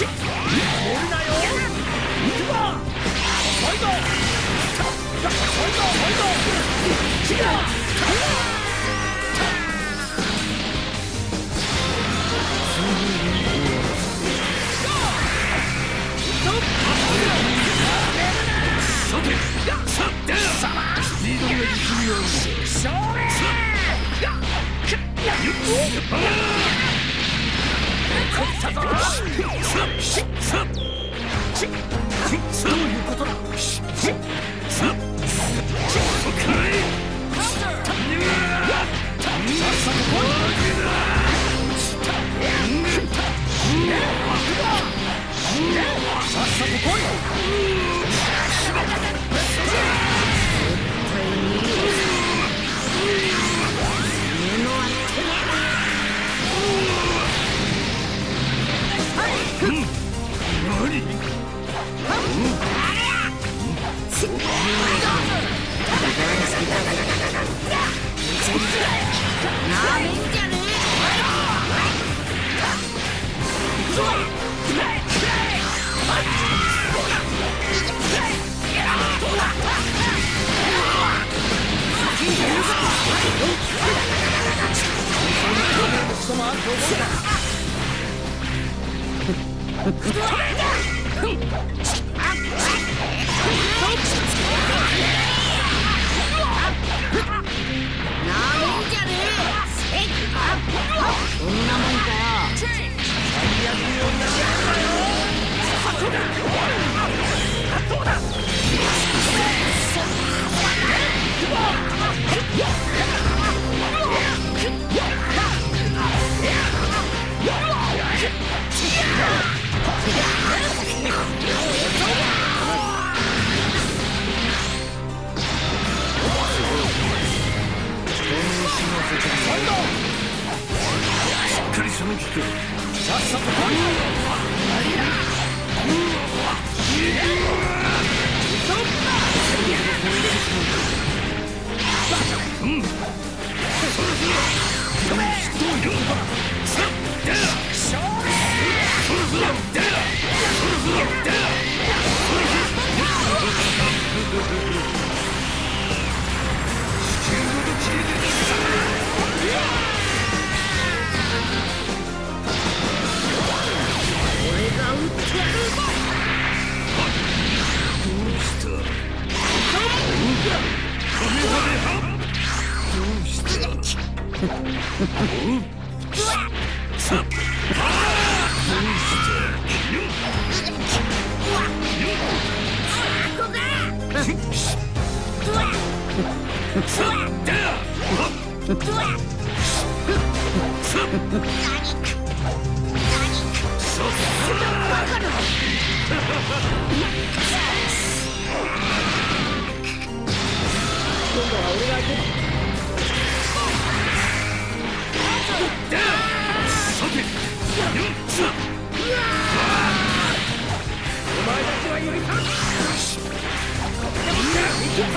ち漏れなよ。行くばファイトファイトファイトキラさて。さて。さ二度目に君を勝利どういうことだ？そんなもんかよ Come on! Huh? お前たちは許さん逃が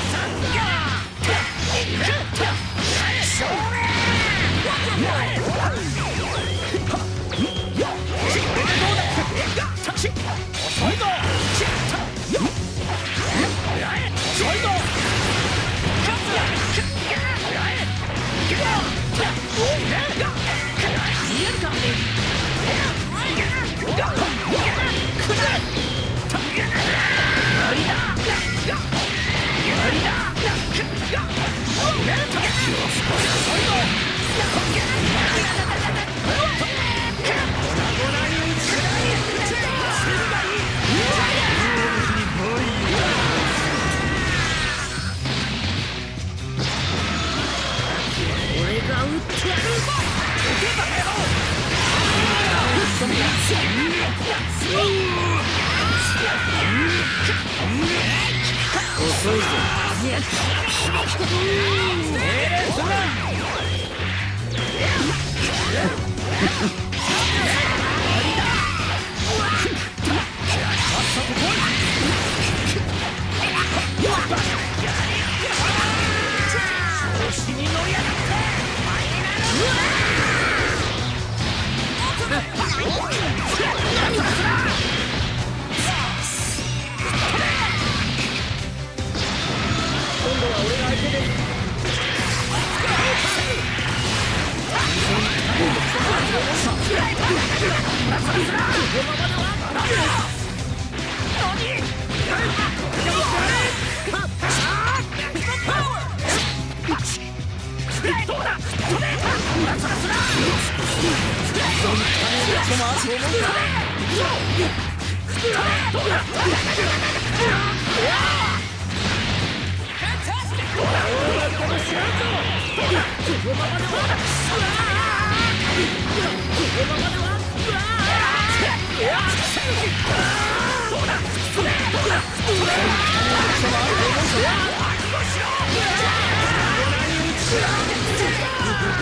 さんか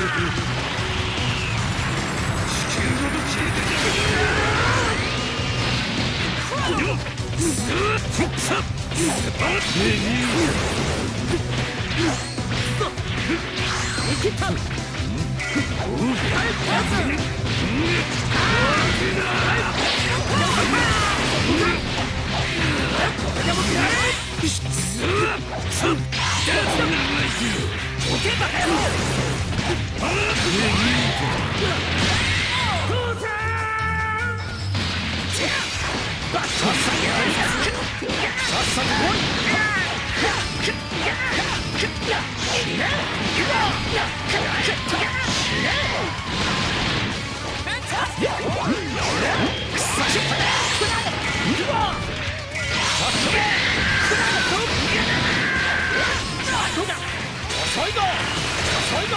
Yeah! Get the hell out! バッさっさと来いさっさと来い死ね死ねくそし遅いぞ遅いぞ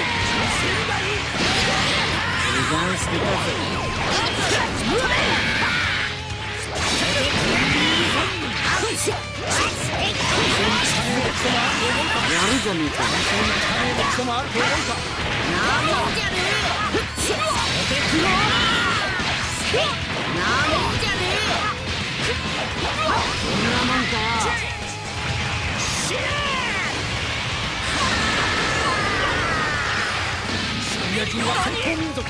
断してたぜやるなこん。なもん。か君は最高民族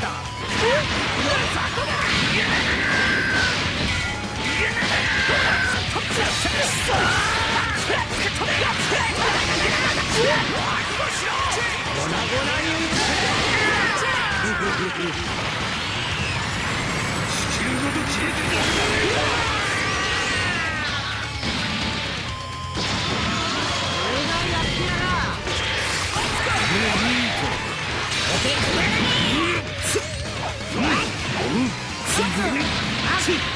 く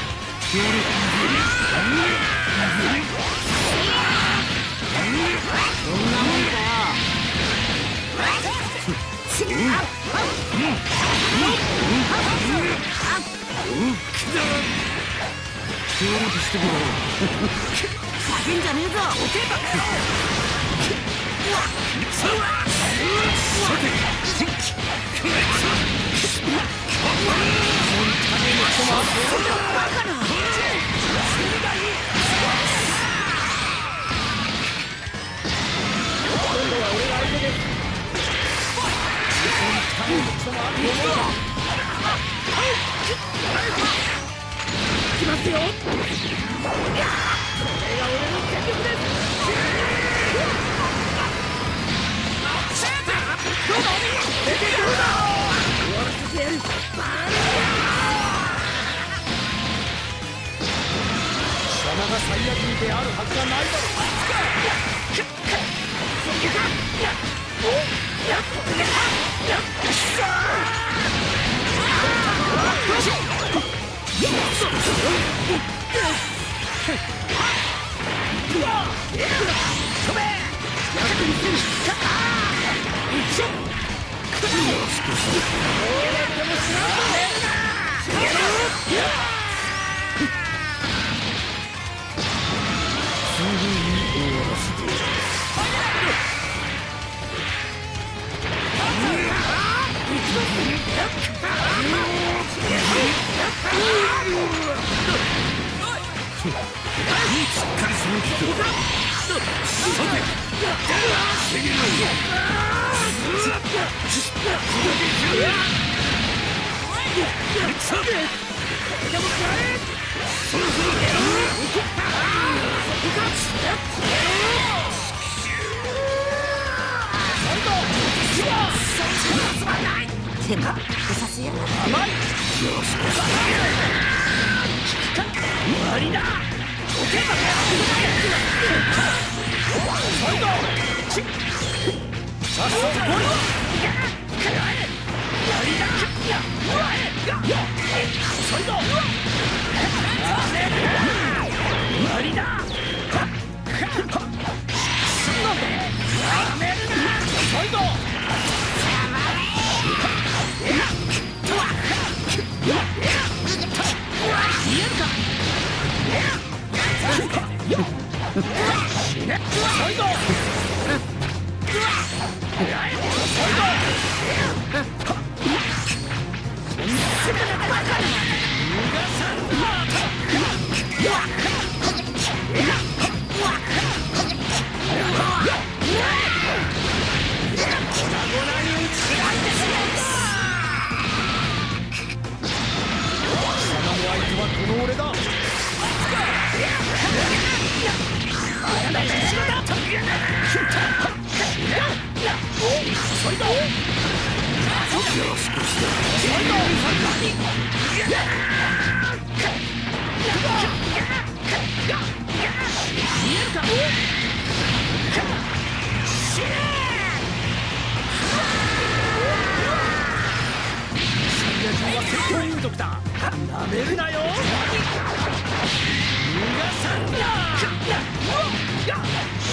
っ Yeah! イヤ人であるはずがないだろう。かりその気かさて防げないぞさてそろそろでも出させやが甘いよし終わりだ。やりだは戦闘民族だ。なめるなよ。逃がさん。な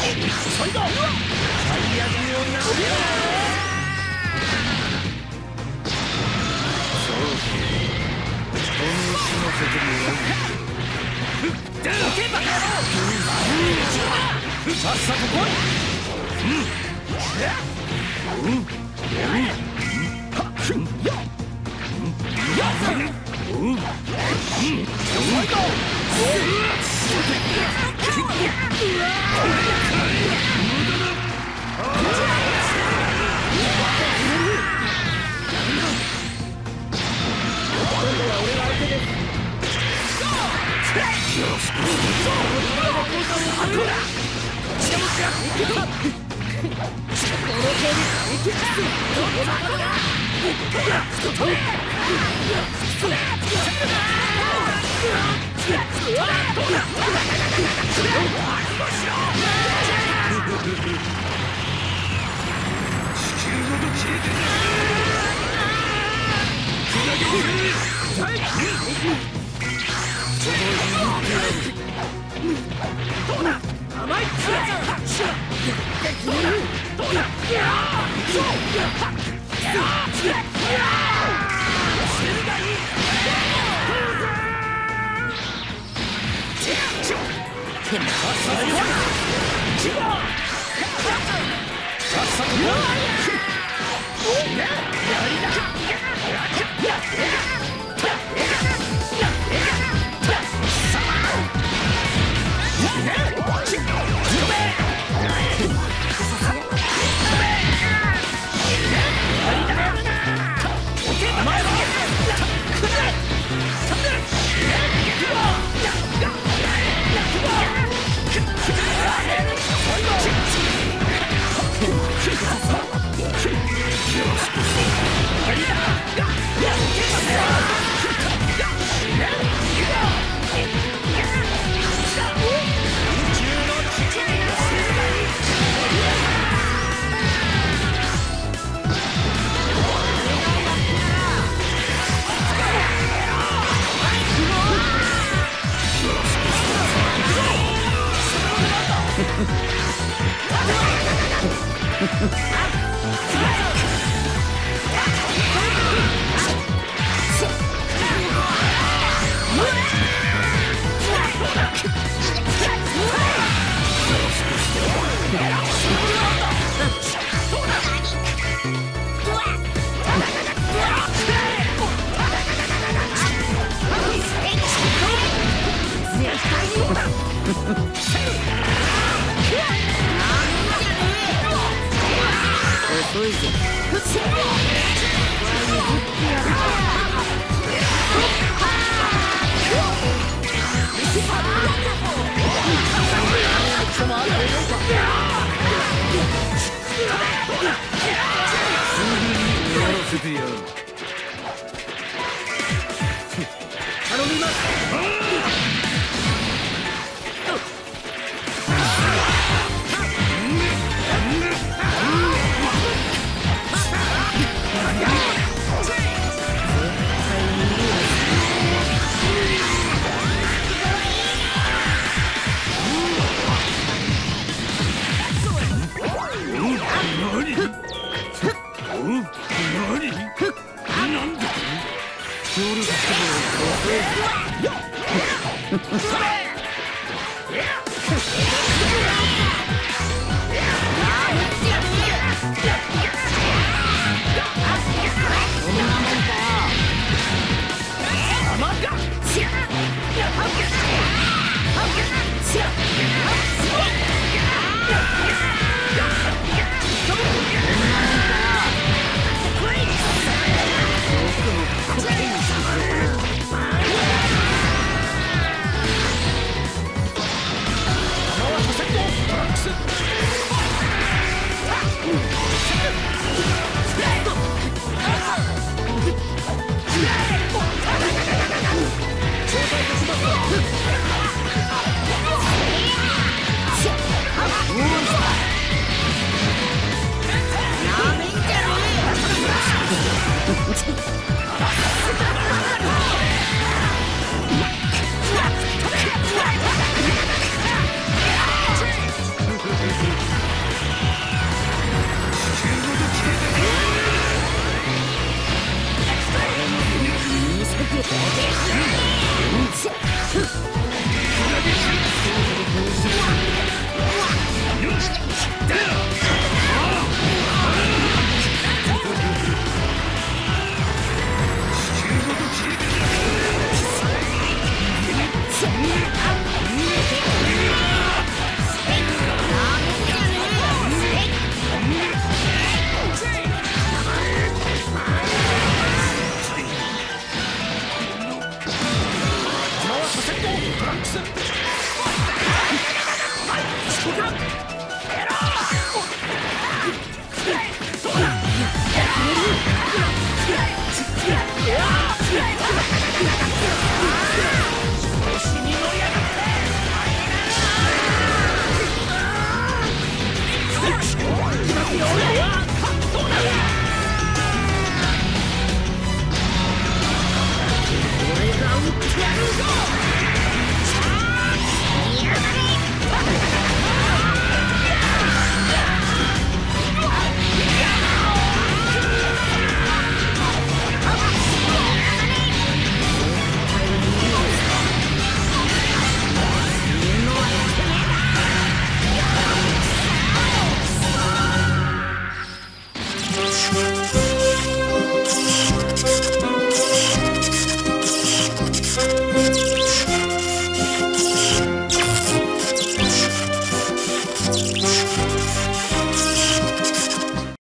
そいだ最悪をなめるなそうかこの死の責任はどけばさっさと来いうん。うん。遅うわ Yeah! いぜ。